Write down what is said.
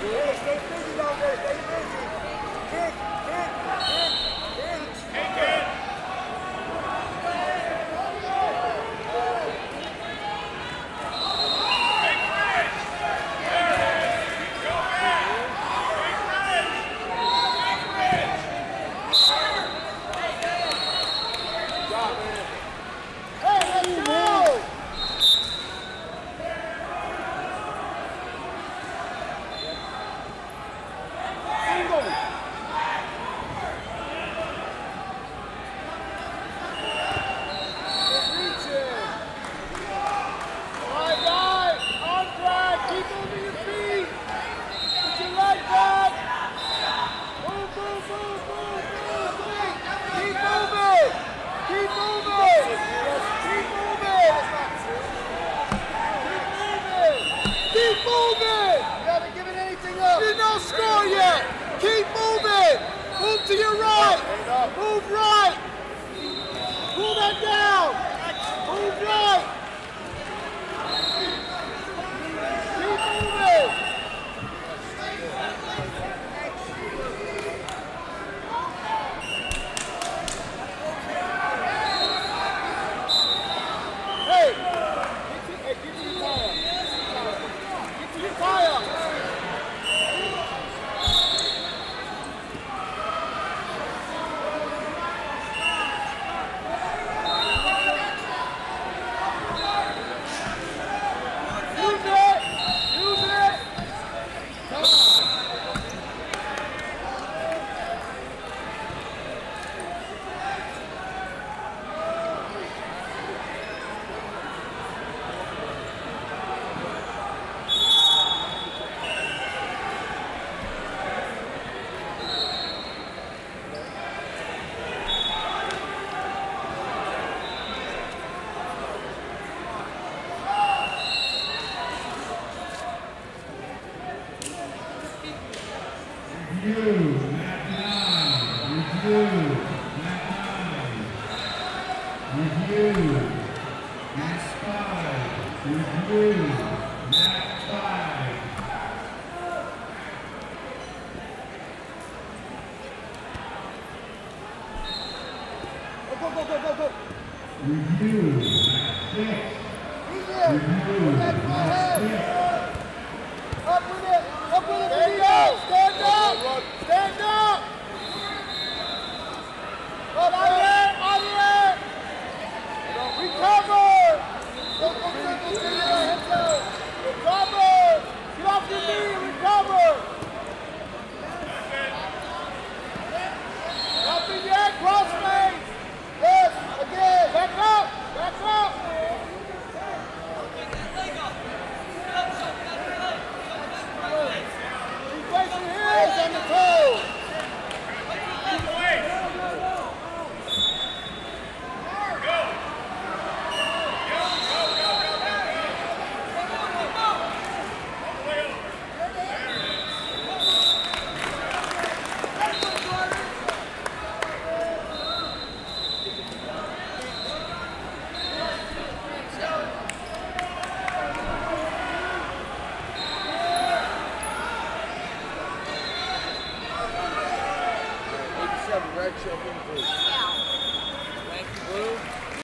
Çek, çek, çek, çek, çek, çek, çek, çek, çek, çek, score yet. Keep moving. Move to your right. Move right. Pull that down. Review, Mac 9. Review, Mac 9. Review, Mac 5. Review, Mac 5. Go, go, go, go, go. Review, Mac 6. Use it. Review, Mac ahead. 6. Red shirt, blue.